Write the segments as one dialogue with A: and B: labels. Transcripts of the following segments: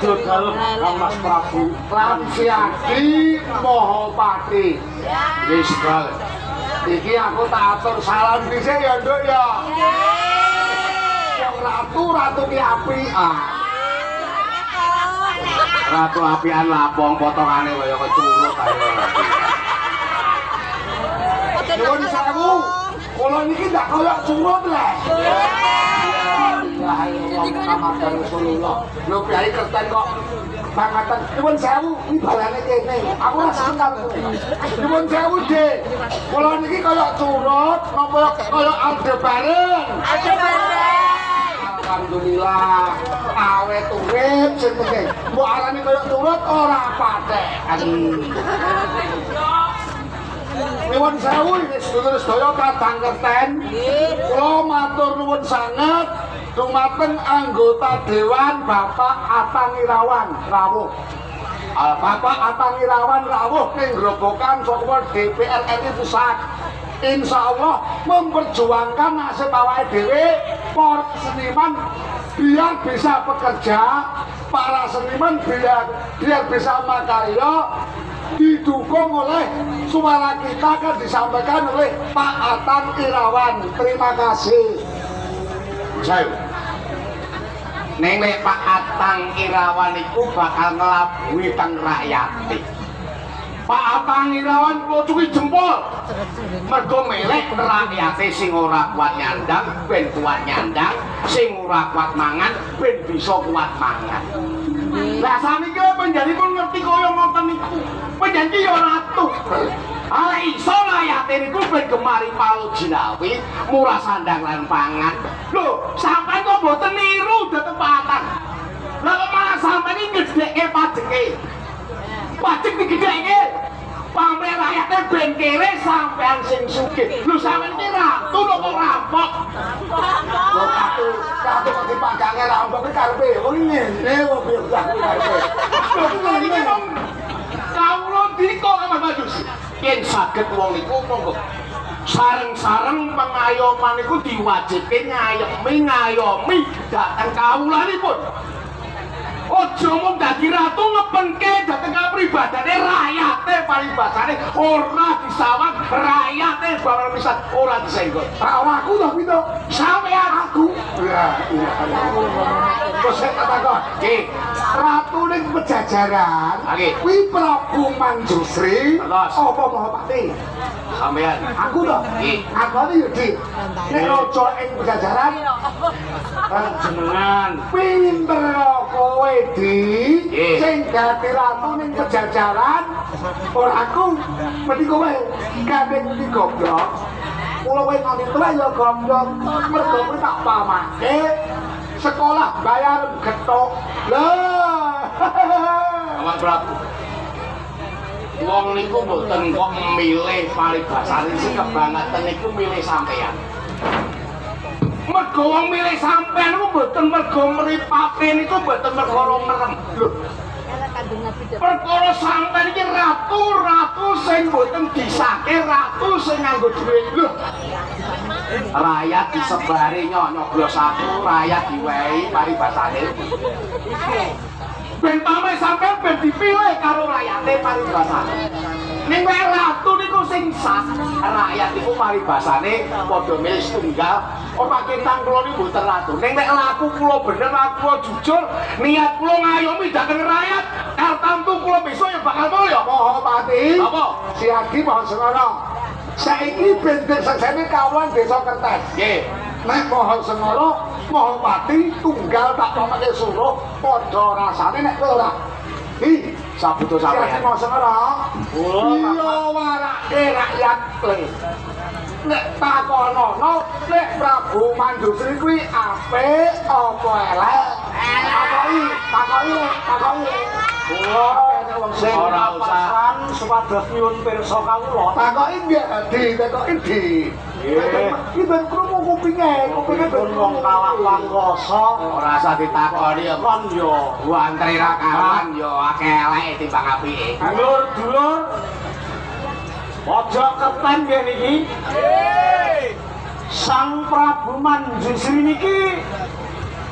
A: Kang Mas Prabu.
B: Lan Siadi Moho Pati.
A: Wis bal.
B: Iki aku tak atur salam dhisik ya, Nduk ya. Wong ratu ratu ki apian.
A: Ratu apian lapong potongane kaya kecurut ae.
B: Nyuwun sewu. Kula niki ndak kaya curut le. Allah, Muhammad Rasulullah. Piye kerten kok bangetan. Nyuwun sewu, iki balane kene. Aku ora sekal. Nyuwun sewu, Dik. Kula niki kaya curut napa kaya Aldebaran. Alhamdulillah. Awet urip sing penting. Mbok arani kaya curut ora patek. Nyuwun sewu iki sedulur-sedaya kadang kerten. Kula matur nuwun sanget dumateng anggota dewan Bapak Atang Irawan rawuh. Ah, Bapak Atang Irawan rawuh ning grobokan saka DPR RI Pusat. Insya Allah memperjuangkan nasib awake dhewe para seniman biar bisa bekerja, para seniman biar biar bisa makarya didukung oleh suara kita kan disampaikan oleh Pak Atan Irawan. Terima kasih.
A: Saya. Ning lek Pak Atang Irawan iku bakal nglabuhi teng rakyat. Pak Atang Irawan kula cuki jempol. Mergo melek rakyate sing ora kuat nyandang ben kuat nyandang, sing ora kuat mangan ben bisa kuat mangan. Lah saniki penjani pun ngerti kaya ngoten niku. Penjani ya ratu. Ala iso rakyate niku ben gemari palu jinawi, murah sandang lan pangan. Lho, sampean kok mboten niru detepatan. Lah kok malah sampean iki ngedhekke pajeke. Pajek digedhekke. Pamer rakyatnya ben kere sampean sing sugih. Lho sampean iki ratu lho kok rampok.
B: Lho katu, katu kok dipagange rambut iki karepe wong ngene kok biasa karepe.
A: Lho kula iki mong kawula diko Mas Badus. Yen saged wong niku monggo sareng-sareng pengayoman niku diwajibke ngayomi ngayomi dhateng kawulanipun. Ojo mung dadi ratu ngepenke dhateng kapribadane rakyate paribasane ora disawang rakyate bakal pisan ora disenggol.
B: Ora aku to pito.
A: Sampeyan aku
B: Ya. Terus saya katakan,
A: Ki,
B: Ratu ning pejajaran, kuwi Prabu Manjusri, apa Mahapati?
A: sampeyan.
B: Aku to.
A: Ki.
B: Aku iki yo, Dik. Nek raja ing pejajaran,
A: Jenengan
B: pinter kowe, Di. Sing dadi ratu ning pejajaran, ora aku, mesti kowe gandeng di goblok. Kula kowe nganti tuwa ya goblok. Mergo kowe tak pamake sekolah bayar getok. Lah.
A: Amat Prabu. Wong niku mboten kok milih paribasane sing kebangetan niku milih sampean. Mergo wong milih sampean niku mboten mergo mripate niku mboten mergo merem. Lho, perkara sampean iki ratu, ratu sing mboten disake, ratu sing nganggo dhuwit. Lho. Rakyat disebari nyok-nyoblos aku, rakyat diwehi paribasane. ben pame sampean ben dipilih karo rakyate paribasane. Ning ratu niku sing sah, rakyat iku paribasane padha milih tunggal. Ora ketang kula niku mboten ratu. Ning nek laku kula bener, kula jujur, niat kula ngayomi dhateng rakyat, tartamtu kula besok ya bakal mulya.
B: Mahapati.
A: Apa?
B: Siagi Mohon Sengono. Saiki bentuk sesene kawan desa Kertes.
A: Nggih.
B: Nek Mohon Sengono, Mahapati tunggal tak pamake suruh padha rasane nek ora. Hi,
A: Sabuto
B: Siagi
A: sampean.
B: Mohon Sengono.
A: Kula,
B: Iya warake rakyat le. Nek takonono, nek Prabu Mandusri kuwi apik apa elek? Takoki, takoki, takoki. Kula
A: Sing ora usah.
B: supados nyuwun pirsa kawula. Takoki nggih, Di, takoki Di. Iki ben krungu kupinge, kupinge ben wong kalak pangkoso.
A: Ora usah ditakoni ya kon yo. Antri ra kawan yo akeh eleke timbang apike.
B: Dulur, dulur. Pojok kerten nggih niki. Sang Prabu Manjusri niki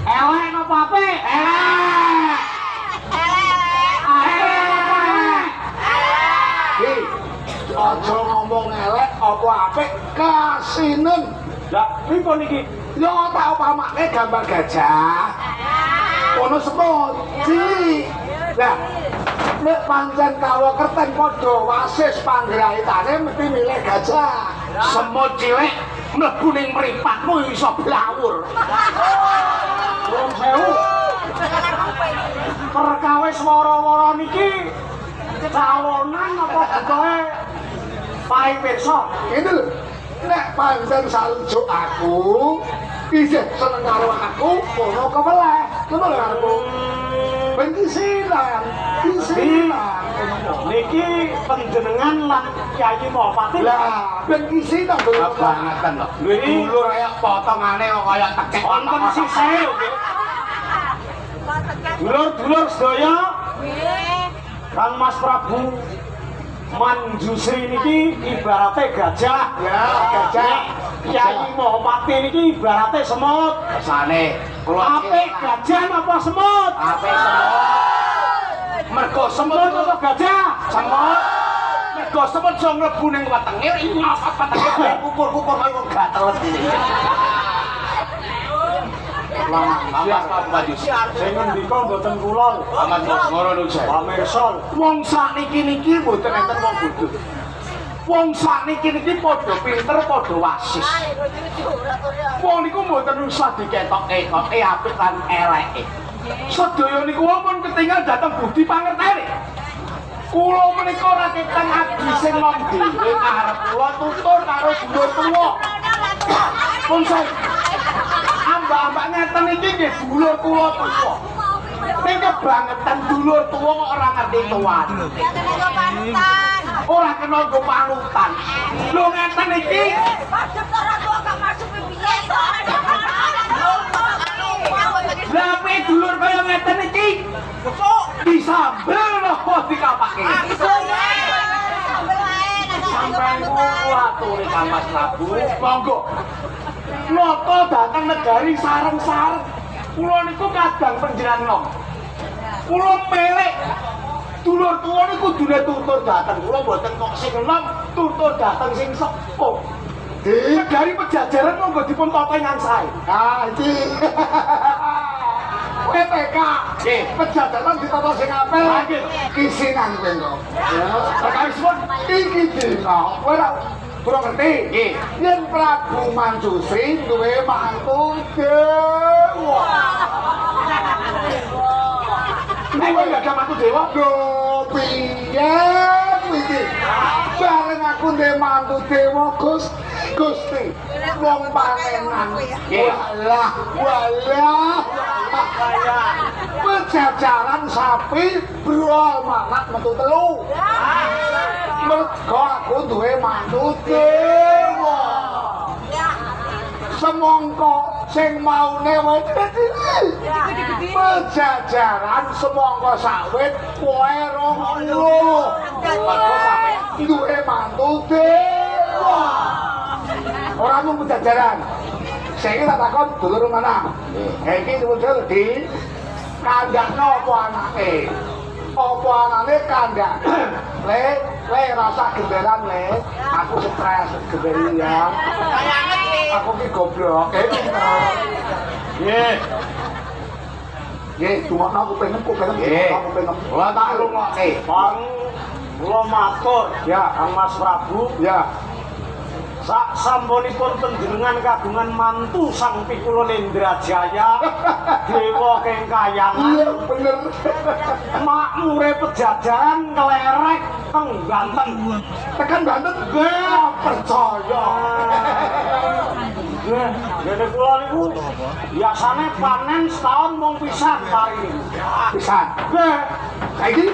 C: Elek napa apik?
A: Elek
B: aja ngomong elek apa apik kasinen.
C: Lah, pripun iki?
B: Yo tak upamake gambar gajah. Ono semut. Ci. Lah, nek pancen kawo kerten padha wasis panggraitane mesti milih gajah.
A: Semut cilik mlebu ning mripatmu iso blawur.
C: Wong sewu. Perkawis wara-wara niki cawonan apa butuhe paring pirsa?
B: Ini lho, nek pancen saljuk aku, isih seneng karo aku, kono keweleh. Ngono lho aku. Ben kisinan, kisinan.
C: Niki panjenengan lan Kyai Mahapati.
B: Lah, ben kisinan lho.
A: Kebangetan lho. Lho dulur kaya potongane kok kaya tekek
C: Wonten sisih. Dulur-dulur sedaya, Kang Mas Prabu Manjusri niki ibarate gajah.
B: Ya, gajah.
C: Kyai Mahapati niki ibarate semut.
A: Sane kula
C: Apik gajah napa semut?
A: Apik semut. Mergo semut
C: apa gajah?
A: semut. Mergo semut iso mlebu ning wetenge ngapa wetenge kukur-kukur kaya wong gatel iki. Wong sakniki niki mboten enten wong bodho. Wong sakniki niki padha pinter, padha wasis. Wong niku mboten usah diketok-ketoke apik lan eleke. Sedaya niku pun ketinggal dateng budi pangertene. Kula menika ora ketang abdi sing dhewe arep kula tutur karo dulur tuwa. Pun saya ambak-ambak ngeten iki nggih dulur kula tuwa. Ning kebangetan dulur tuwa kok ora ngerti tuan. Ora kena nggo panutan. Lho ngeten iki Lah dulur kaya ngeten iki disambel apa dikapake? Sampai kuaturi Kang Mas Prabu. Monggo. Nata datang negari sareng-sareng. Kula niku kadang panjenengan nom. Kula melek dulur tuwa niku dune tutur dateng kula mboten kok sing nom tutur dateng sing sepuh.
B: Di,
A: Negari pejajaran monggo dipun totengan sae.
B: ah, iki. PPK. Pejajaran ditata sing apik.
A: Nggih.
B: Kisinan kowe kok. Ya,
A: Perkawis pun
B: iki dina kowe ora ora ngerti?
A: Nggih.
B: yen Prabu Manjusri duwe mantu dewa.
A: Nek kowe gak ada mantu dewa,
B: lho piye iki? Bareng aku duwe mantu dewa Gus Gusti. Wong panenan walah walah. Pejajaran sapi brol manat metu telu. Mergo aku duwe mantu dewa. Semongko sing maune wit iki pejajaran semongko sawit kowe rong puluh
A: Mergo sampe
B: duwe mantu dewa. Ora mung pejajaran. Saiki tak takon dulur mana? Iki dulur di kandakno apa anake? Apa anake kandak le le rasa genderan le aku stres genderi ya. Aku ki goblok. Eh
C: nggih.
B: nggih dumono aku pengen aku pengen
A: Nggih.
B: aku pengen.
A: Kula tak rungokke.
C: Bang kula matur
B: ya.
C: Kang Mas Prabu.
B: Ya
C: sak sampunipun panjenengan kagungan mantu Sang Pikula Lendrajaya dewa keng
B: iya
C: kayangan
B: bener.
C: Makmure pejajaran kelerek teng Banten.
B: Tekan banget
C: Nggih, percaya. Nggih, ngene kula niku biasane panen setahun mung pisan paring.
B: pisan.
C: Nggih,
B: saiki?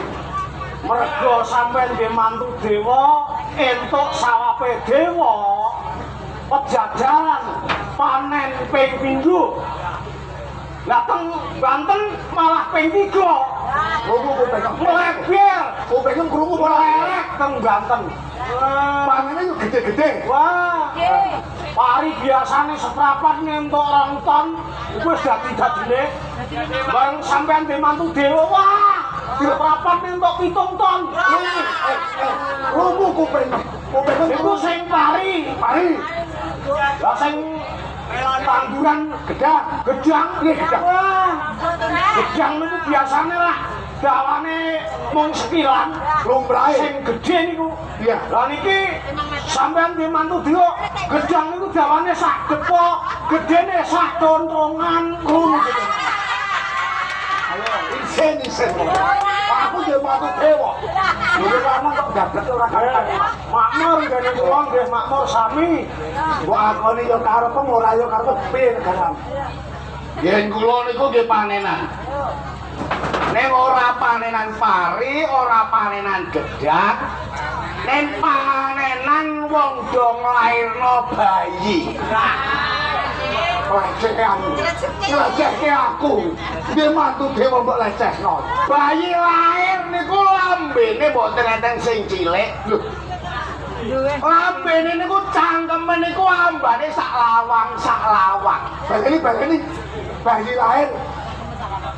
C: Mergo sampean nggih mantu dewa entuk sawape dewa. Pejajaran panen ping pindho. Lah teng Banten malah ping 3.
B: Krungu kuping.
C: Meleber.
B: Kuping krungu ora
C: Melek teng Banten.
B: Panene yo gede-gede.
C: Wah. Pari biasane seprapat ngentuk rong ton, wis dadi-dadine. Bareng sampean dhe mantu dewa, wah. Seprapat ngentuk pitung ton.
B: Krungu kuping.
C: Iku sing pari.
B: Mari.
C: Lah sing tanduran gedang, gedang, nggih gedang. Gedang niku biasane lah dawane mung sekilan.
B: Lumrahe.
C: Sing gedhe niku.
B: Iya.
C: Lah niki sampean dhe mantu dewa, gedang niku dawane sak depo, gedene sak tontongan. Ngono.
B: Ayo, isen isen. Aku dia matu dewa. Dulu lama kok dapat ora
C: Eh, Makmur gane kula nggih makmur sami.
B: Mbok akoni yo karepem ora yo karepem piye negaran.
A: Yen kula niku nggih panenan. Ning ora panenan pari, ora panenan gedang. Ning panenan wong do nglairno bayi.
B: Lecehke aku. Lecehke aku. Dia matu dewa mbok lecehno.
A: Bayi lahir niku lambene mboten enten sing cilik. Lho, lambene niku cangkeme niku ambane sak lawang sak lawang.
B: Baleni baleni. Bayi lahir.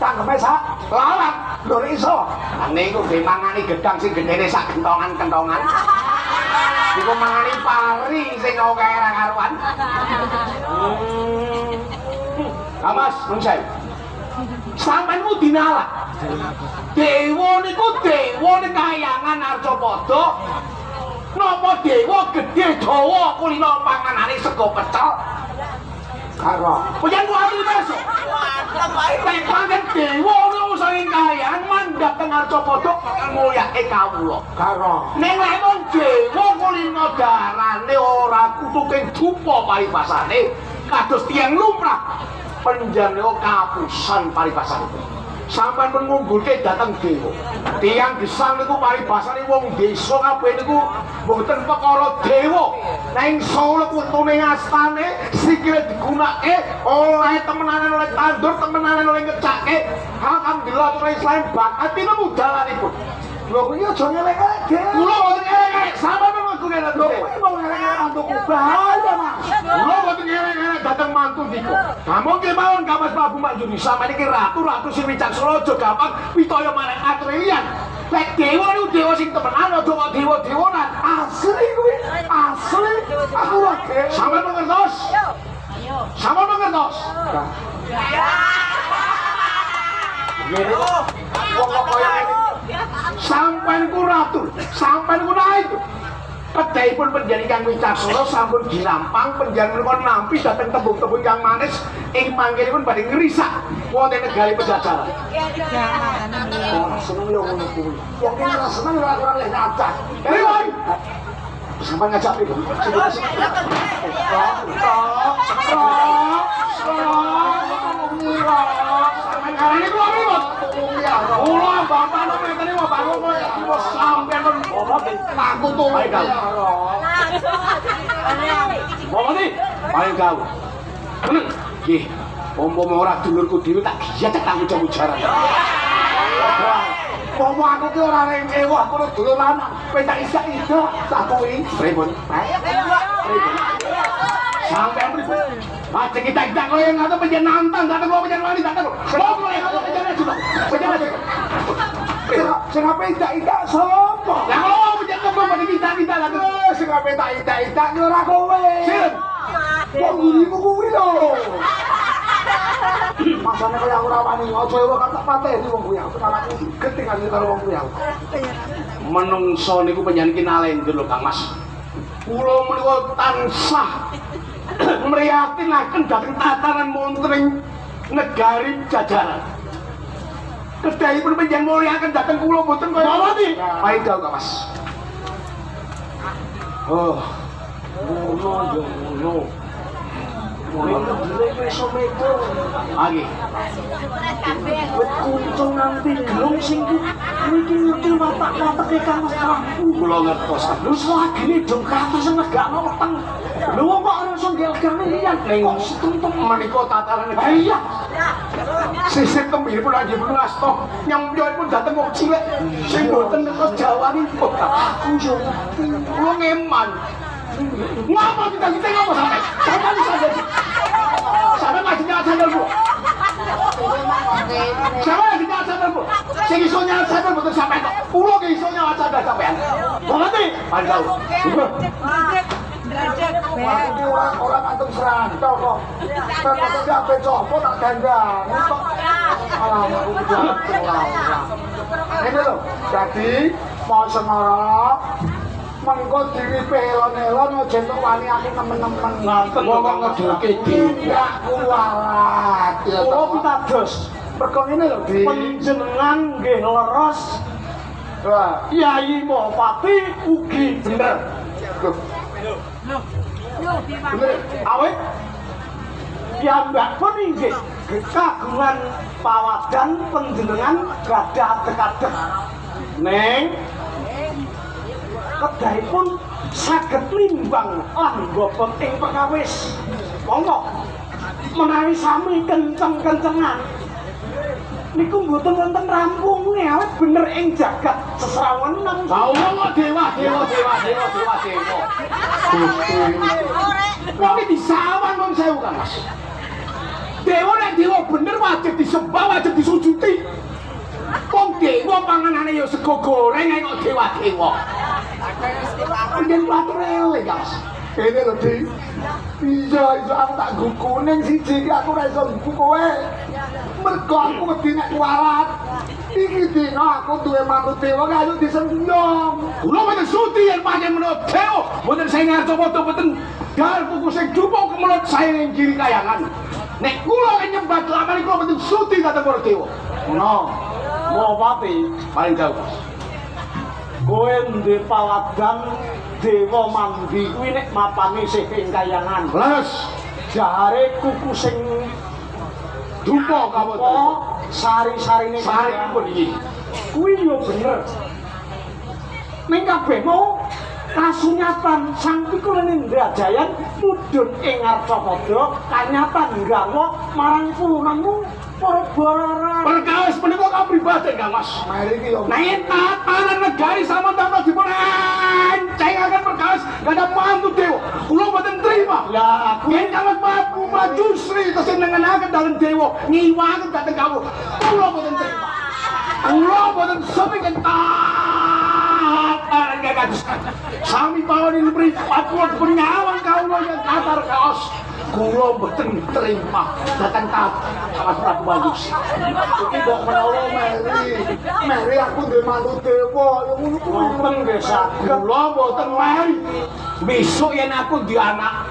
B: Cangkeme sak
A: Lawang.
B: lho iso.
A: Niku nggih mangani gedang sing gedene sak kentongan-kentongan. Niku mangani pari sing akeh ra karuan. Lah Mas, nun saya. Sampeyanmu dinala. Dewa niku dewa ning kayangan Arcapada. Napa dewa gedhe dawa kulina panganane sego pecel?
B: Karo.
A: Pujan ku ati besok. Nek panjen dewa niku saking kayangan mandhap teng Arcapada mulyake kawula.
B: Karo.
A: Ning lek mung dewa kulina darane ora kutuking dupa paribasane kados tiyang lumrah penjenengan kapusan paribasane. Sampai mengumpulke datang dewa. Tiang gesang niku paribasane wong desa kabeh niku mboten perkara dewa. Nang solo untune ngastane sikile digunake oleh temenanan oleh tandur temenanan oleh ngecake. Alhamdulillah ora Islam bakat nemu dalanipun.
B: Lho kuwi aja ngelek-ngelek ge.
A: Kula mboten ngelek sampeyan memang kuwi
B: Lho
A: lho.
B: kuwi mau ngelek-ngelek mantuku bahaya, Mas.
A: Kula mboten ngelek-ngelek dateng mantu diko. Namun ki mawon Kamas Prabu Manjuni sama niki ratu-ratu sing wicaksana aja gampang pitaya marang atrilian. Lek dewa niku dewa sing temenan aja kok dewa-dewonan.
B: Asli kuwi. Asli. Aku lagi.
A: Sampeyan mengertos? Sampeyan mengertos?
B: Ngene kok. Wong kok kaya ngene.
A: Sampeyan ku ratu, ku naik. Pedhaipun panjenengan wicaksana sampun ginampang panjenengan nampi dhateng tembung-tembung kang manis ing mangkenipun badhe ngrisak wonten negari Pajajaran.
B: Ora seneng yo ngono kuwi. Wong iki ora seneng ora kurang leh nyacak.
A: Riwan.
B: Sampai ngajak iki.
A: Sampeyan karane kula ribut. Kula bapak nang ngene wae bangun kowe sampeyan men aku tuh bae kau. Bapak ni, paling kau. Meneng. Nggih. Umpama ora dulurku dhewe tak giat tak ujar-ujaran.
B: Pomo aku ki ora reng ewah kono dulur lanang. Kowe tak isak ida tak kuwi.
A: Pripun? Pripun? Sampai pripun? Macam kita kita kau yang kata penjara nantang, kata kau penjara wani, kata kau. Kau kau yang kata penjara juga, penjara juga.
B: Sing ape idak-idak sapa?
A: Lah kalau penjara kau pada kita kita kata.
B: Eh, Sing ape tak idak-idak ki ora kowe.
A: Sir,
B: Wong gurimu kuwi lho. Masane kaya ora wani aja kata pateni wong kuwi. Aku malah geti kali karo wong kuwi.
A: menungso niku penjara kinalender lho Kang Mas. Kula menika tansah mriyatinaken dhateng tatanan montring negari jajaran. Kedahipun penjara mulyaken dhateng kula mboten kaya
B: Mawati.
A: Paling jauh Kang Mas. Oh,
B: Ngono yo ngono. Ngono dhewe iso metu.
A: lagi.
B: Wit kuncung nanti gelung sing ku iki ngerti watak-watake Kang Mas Prabu.
A: Kula ngertos.
B: Lu dong kata sing negakno weteng.
C: Lho wong kok ora iso ngelgane liyan kok setuntung
A: menika tatarane
C: Ah, iya.
A: sisih kemir pun lagi belas toh. Nyempyoy pun dateng wong cilik. Sing boten kok jawanipun aku yo. Kula ngeman ngapa kita kita ngapa sampai? Sampai bisa jadi sampai masih nyala sadar bu. Sampai masih nyala sadar bu. Sing iso nyala sadar betul sampai kok. Pulau ke iso nyala sadar sampean. Berarti pandau
B: Ini orang-orang antum serantau kok. Ternyata dia apa copo tak jalan orang. Ini loh, jadi mau semorok mengko diri pelon-elon aja entuk wani aku nemen-nemen.
C: Ngaten,
B: Wong
C: Kang.
B: ngeduke tidak kuat.
C: Kula
B: toh.
C: pitados
B: Perkara ini loh
C: panjenengan nggih leres
B: Wah,
C: Yai Mahapati ugi bener.
B: loh, bener.
C: Awit piyambak pun inggih kagungan pawadan panjenengan gadah dekadek. Neng kedahipun saged limbang lan bobot ing perkawis. Monggo menawi sami kenceng-kencengan niku mboten wonten rampunge awet bener ing jagat namung
A: Kau ngomong dewa, dewa, dewa, dewa, dewa, dewa. Wong iki disawan wong sewu kan, Mas. Dewa nek dewa bener wajib disembah, wajib disujuti. Wong dewa panganane ya sego goreng kok dewa-dewa. Mungkin batur elek, Mas.
B: Ini loh di Iya, iya aku tak nggo kuning siji iki aku ora iso kowe. Mergo aku wedi nek kualat. Iki dina aku duwe mantu dewa kayu disembyong.
A: Kula mboten sudi yen pancen menurut dewa, mboten saya ngarep foto mboten dal kuku sing dupa kemelut saya ning kiri kayangan. Nek kula nyembah kelaman kula mboten sudi kata para dewa.
C: Ngono. Mahapati
A: Paling jauh,
C: kowe ndek pawadan dewa mandi kuwi nek mapane sih ing kayangan.
A: Les
C: Jare kuku sing
A: dupa kamu
C: sari-sarine
A: Sari pun iki.
C: kuwi yo bener. Ning kabeh mau kasunyatan sang pikul Indrajayan mudhun ing Arcapada kanyatan nggawa marang purunanmu para bararan.
A: Pribadi Kang Mas.
B: Yo.
A: Nanging tatanan negari sama tanpa dipun encengaken perkawis gak ada mantu dewa. Kula mboten terima.
C: Lah aku
A: Yen kalau mampu maju Sri terus nengenaken dalam dewa ngiwaken dateng kamu. Kula mboten terima. Kula mboten sepingin tatanan gak kados. Sami pawon ini beri patwon penyawang kawula yang katar kaos. Kula mboten terima datang tat Mas Prabu Bagus.
B: Iki mbok menawa Mary. Mary aku duwe mantu dewa. Ya ngono kuwi.
C: nggih saged.
A: Kula mboten mari. Besok yen aku di anak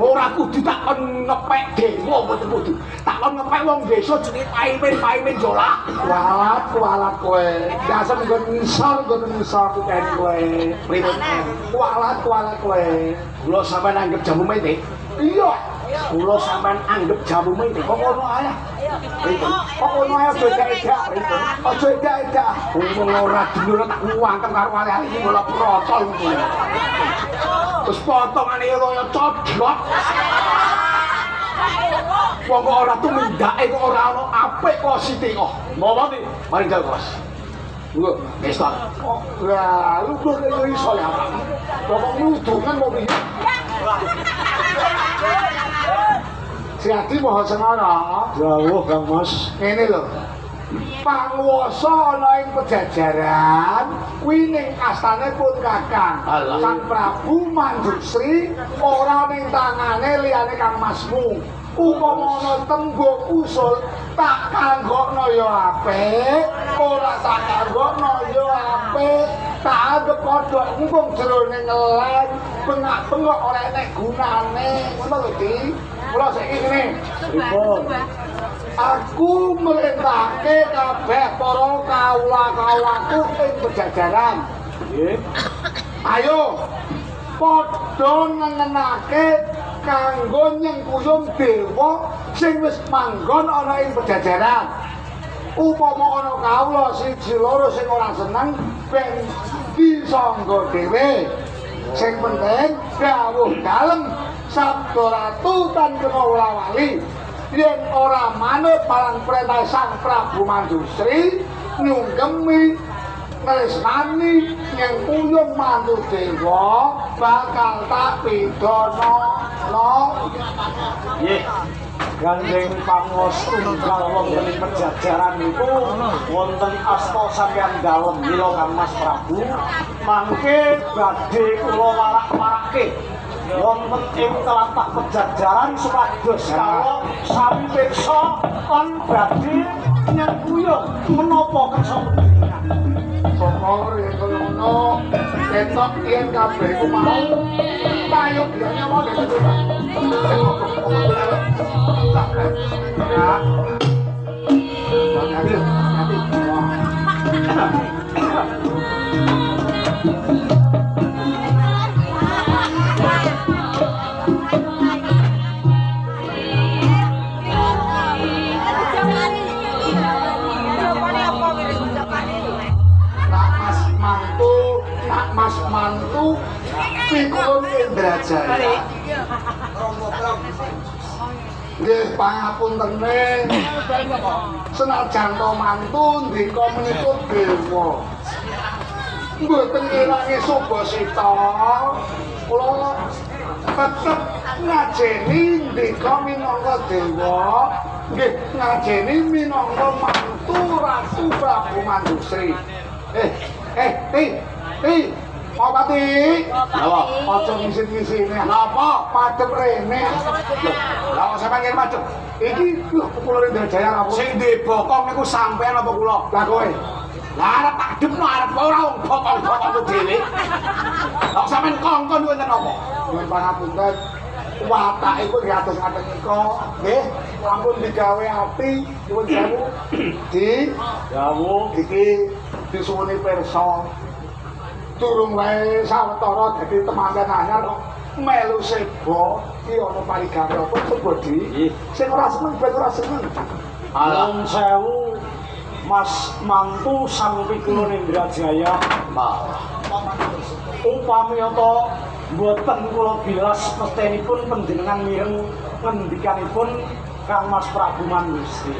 A: ora kudu tak kon ngepek dewa mboten kudu. Tak kon ngepek wong desa jenenge paimin-paimin jolak.
B: Kualat kowe. Biasa nggo ngisor, nggo ngisor kuken kowe. Kualat, kualat kowe.
A: Kula sampean anggap jamu mente.
B: Iya.
A: Kula sampean anggap jamu mente. Kok ngono ae?
B: Kok ngono ae aja edak. Aja edak-edak.
A: Wong ora dulur tak nguwantem karo ali-ali iki kula protol ngono. Terus potongane kaya codot. Wong kok ora tumindake kok ora ono apik kok sithik kok.
C: Mahapati
A: Mari jauh Mas. Tunggu, besok.
B: Oh, lah, lu kok yo iso ya. Kok ngudungan mau piye? Siati moho sengara.
C: Jauh Kang Mas.
B: Ngene lho. Panguwasa ana ing pejajaran kuwi ning astane pun Kakang. Sang Prabu Manjusri ora ning tangane liyane Kang Masmu. Upama ana tembok usul tak kanggokno ya apik, ora tak kanggokno ya apik. Tak anggap kodhok ngkung jerone ngeleng, bengak-bengok ora enek gunane. Ngono lho, Di. Kula saiki ngene.
C: Pripun?
B: Aku merintahke kabeh para kawula-kawulaku ing pejajaran.
C: Nggih.
B: Ayo padha nengenake kanggo nyengkuyung dewa sing wis manggon ana ing pejajaran. Upama ana kawula siji loro sing ora seneng ben disangga dhewe. Sing penting dawuh dalem sabda ratu tan kena wali yen ora manut marang perintah Sang Prabu Mandusri nyungkemi tresnani yang puyung mantu dewa bakal tak pidana no
C: Nggih. Gandeng pangos tunggal wonten ing pejajaran niku wonten asta sampeyan dalem mila Kang Mas Prabu. Mangke badhe kula warak-warake wonten ing tlatah pejajaran supados kala sami pirsa lan badhe nyengkuyung menapa kersa panjenengan.
B: Pokok yen koyo ngono ketok yen kabeh ku mau payu dia nyawa dene mantu, Mas mantu pikulun Indrajaya. Nggih pangapuntene. Senajan to mantu ndika menika dewa. Mboten ngirangi soba sita. Kula tetep ngajeni ndika minangka dewa. Nggih ngajeni minangka mantu Ratu Prabu Mandusri. Eh, eh, ti, ti. Mau pati?
A: Napa?
B: Aja ngisin-ngisine. Napa? Padhep rene.
A: Lah sampeyan ngene macet.
B: Iki lho kepulauan Indrajaya kamu.
A: Sing duwe bokong niku sampean apa kula?
B: Lah kowe.
A: Lah arep tak depno arep ora wong bokong-bokong dhewe. Lah sampean kongkon wonten apa?
B: Nuwun pangapunten. Watake kuwi ngatus ngaten nika, nggih. Ampun digawe ati, nuwun sewu. Di
C: Dawuh
B: iki disuwuni pirsa. Durung wae sawetara dadi temanten anyar kok melu sebo iki ana parigawe apa coba di. Sing ora seneng ben ora seneng.
C: Alun sewu Mas mantu sang pikulun Indrajaya
A: malah.
C: upami to mboten kula bilas mestenipun panjenengan mireng ngendikanipun Kang Mas Prabu Mandusi.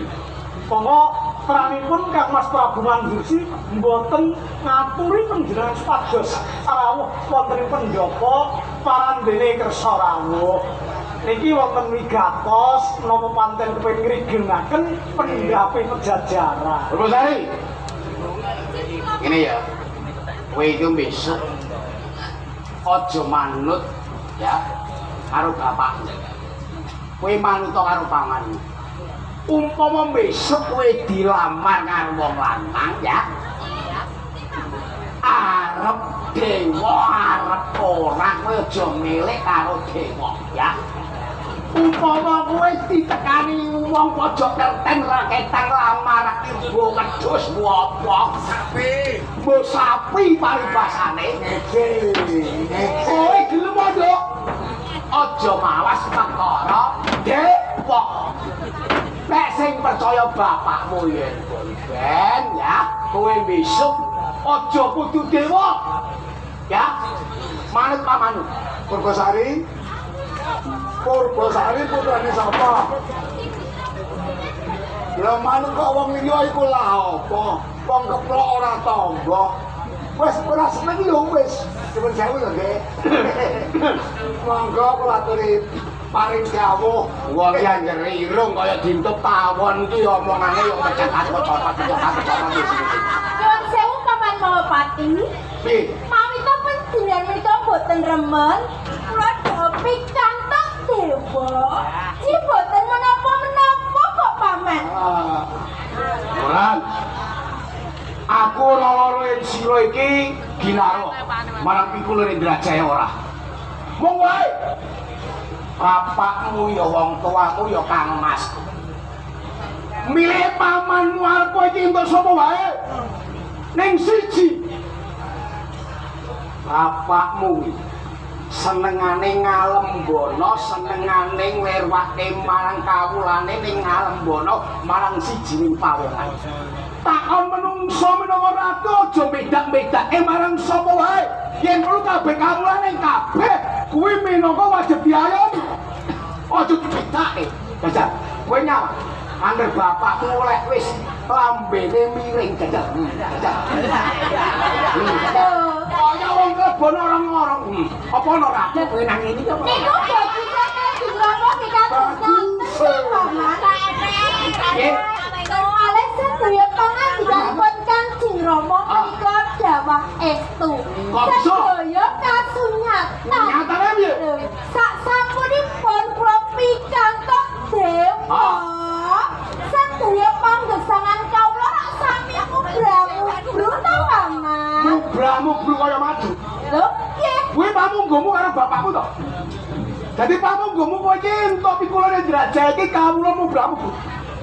C: Monggo teranipun Kang Mas Prabu Mandusi mboten ngaturi panjenengan supados rawuh wonten penjapa parandene kersa rawuh. Niki wonten wigatos napa panten kepengin ngrigenaken pendhape pejajaran.
A: Purbosari. Ini ya. Kowe iki besok aja manut ya karo bapak. Kowe manut karo paman. Umpama besok kowe dilamar karo wong lanang ya. Arep dewa arep ora kowe aja milih karo dewa ya. Umpama kowe ditekani wong pojok kerten raketang lamar ibu wedhus apa sapi. Mbok sapi paribasane. Kowe gelem ojo? Aja mawas perkara sing percaya bapakmu yen ben ya, kowe besok aja kudu dewa. Ya. Manut pamanmu.
B: Purbasari. Purbasari putrane sapa? Lah manut kok wong liya iku lah apa? Wong keplok ora tangga. Wis ora seneng yo wis. Cuman sewu lho nggih. Monggo kula aturi paring dawuh.
A: Wong iki anjer irung kaya dintup tawon iki omongane yo iki.
D: Nyuwun sewu paman panjenengan menika boten remen kula dhewe kantong dewa. Ji boten menapa-menapa kok paman.
B: Ah,
A: Orang. Aku loro ing sira iki ginaro marang pikulur Indrajaya ora. Mong wae. Bapakmu ya wong tuaku ya Kang Mas. Milih pamanmu kowe iki entuk sapa wae. Ning siji. Bapakmu senengane ngalembono senengane nglerwake marang kawulane ning ngalembono marang sijining pawongan takon menungso menawa ratu aja medak-medake marang sapa wae yen perlu kabeh kawulane kabeh kuwi minangka wajib diayomi. Aja dipitake. Jajal, kowe nyawa. Angger bapakmu oleh wis lambene miring jajal. Hmm, Jajal.
D: Lho,
A: Kaya wong kebon orang-orang. Hmm. Apa ana rapi kowe nang ngene iki apa?
D: niku kados ngaten Paman.
A: Nggih.
D: Kalih sedaya pangandikanipun Kanjeng Rama menika dawah estu. Sedaya kasunyatan.
A: Nyatane piye?
D: Lho, Sak sapunipun kula pikantuk dewa. Sedaya panggesangan kawula rak sami mubramu bruta Paman.
A: Mubramu bru kaya maju.
D: Lho, nggih.
A: Kuwi pamunggumu karo bapakmu to. Jadi pamunggumu kowe iki entuk pikulane derajat iki kawula mubramu. Bu.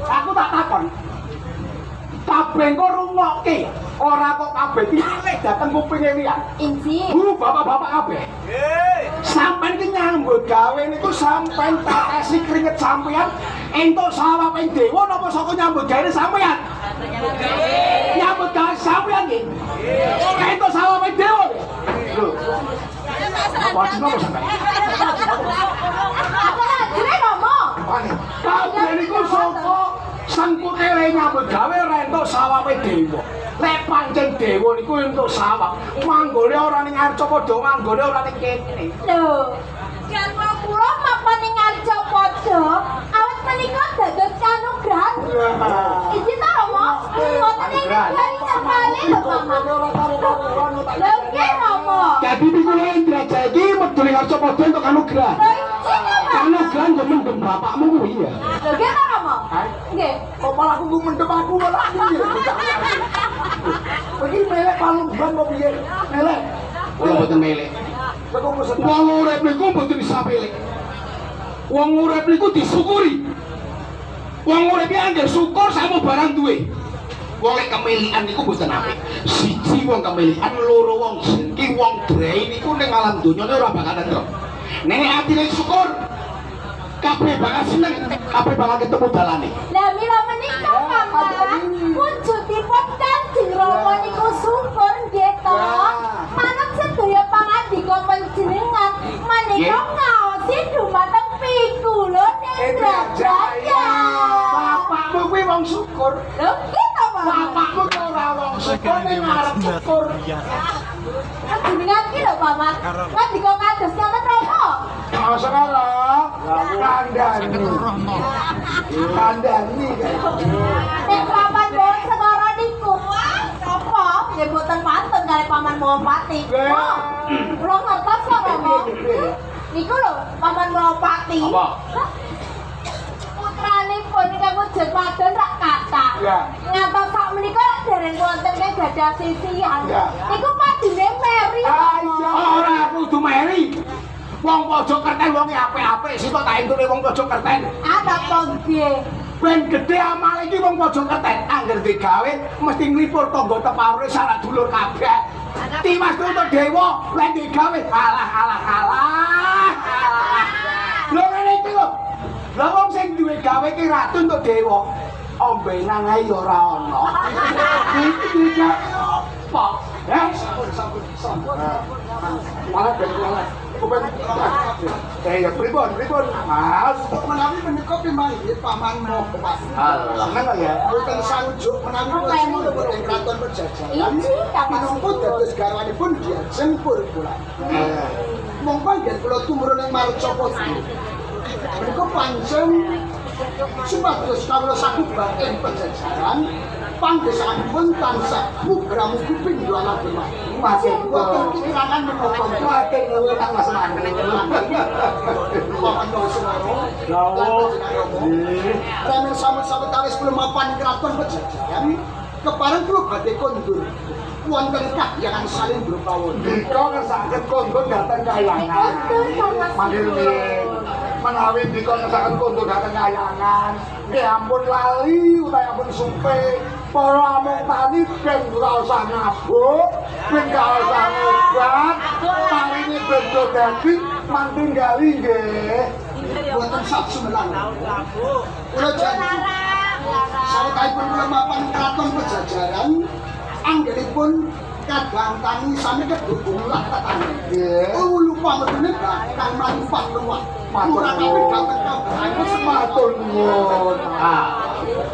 A: Aku tak takon. Kok rungokke, ora kok kabeh dilek dateng kupinge liyan.
D: Inji.
A: Bu, bapak-bapak kabeh. Sampeyan ki nyambut gawe niku sampeyan tatesi keringet sampeyan entuk sawaping dewa napa saka nyambut gawe sampeyan? Nyambut gawe sampeyan ki. Entuk sawaping dewa. Lho. Apa jenenge sampeyan?
D: Apa lajine Rama?
A: Kabeh niku saka sangkute le nyambut gawe ora entuk sawape dewa. Lek pancen dewa niku entuk sawap, manggone ora ning arca padha manggone ora ning kene.
D: Lho, garwa kula mapan ing arca padha, awet menika dados kanugrahan. Iki ta Rama? Mboten ing negari sekali lho Mama. Lho nggih Rama.
A: Jadi iki ning arca padha entuk kanugrahan. Kanugrahan kok mendem bapakmu kuwi ya.
D: Lho nggih? Nggih.
A: Kok malah aku mendem aku malah piye? Iki melek palunggan kok piye? Melek.
B: Kula mboten melek. Wong urip niku mboten bisa melek. Wong urip niku disyukuri. Wong urip iki anggere syukur sama barang duwe. Wong lek kemelikan niku mboten apik. Siji wong kemelikan, loro wong jengki, wong drei niku ning alam donyane ora bakal tentrem. Ning atine syukur kabeh bakal seneng, kabeh bakal ketemu dalane.
D: Lah mila menika Paman, wujudipun Kanjeng Rama niku syukur nggih to. Manut sedaya pangandika panjenengan, menika ngaosi dumateng pikulun Indrajaya.
A: Bapakmu kuwi wong syukur.
D: Lho, nggih to Paman?
A: Bapakmu ki ora wong syukur ning arep syukur.
D: Panjenengan ki lho Paman, ngandika kados ngoten Rama.
A: Masa kalah kandani. Kandani.
D: Nek paman bawa segara niku, apa? Nggih boten pantun kali paman bawa pati. Kula ngertos kok Rama. Niku lho, paman bawa pati.
B: Apa?
D: Putrane pun ingkang wujud wadon rak kata.
A: Ya.
D: Ngantos sak menika dereng wonten kang gadah sisian.
A: Ya.
D: Niku padine Mary.
A: Ayo.
B: Ora kudu meri. Wong pojok kerten wong apik-apik sitok tak entune wong pojok kerten.
D: Apa nggih?
A: Ben gede amal iki wong pojok kerten angger digawe mesti nglipur tangga tepawure sarak dulur kabeh. Timas untuk dewa lek digawe alah alah alah. Lho ngene iki lho. Lah wong sing duwe gawe iki ratu untuk dewa. Ombenan ae ya ora ono. Iki iki apa? Eh? Malah ben malah. Kupen. Eh ya pripun pripun? Mas,
E: menawi menika pimanggih paman Moho.
B: Allah.
A: seneng ya.
E: Boten sanjuk menawi kula sinebut ing kraton Pejajaran.
D: Inji kapan
E: Minangka dados garwanipun Diajeng Purbulan. Monggo yen kula tumurun ing Marcapada. Menika panjang supados kawula sakubat ing Pejajaran panggesanipun tansah mugra-mugi pindho anak bermati.
A: Masih
E: Boten pikiran menapa.
A: Makin luwih tak Mas. Lawuh.
E: Ramen samut-samut kawis kula mapan kraton Pejajaran. Kepareng kula badhe kondur. Wonten kahyangan saling berpawon.
A: Dika ngersakaken kondo dateng kayangan. Manggil menawi dika ngersakaken kondo dateng kayangan. Ya ampun lali utawa ampun supe. para mung tani ben ora usah ngabuk ben ora usah ngedan tani ini ben do dadi mantu nggih.
E: Boten sak semelang kula janji. Sawet kaipun kula mapan kraton pejajaran anggenipun kadang tani sami kedukung lah
B: nggih.
E: Oh lupa menene kan mantu
B: pak
E: luwak. Matur
B: nuwun. Matur nuwun.
A: Ah.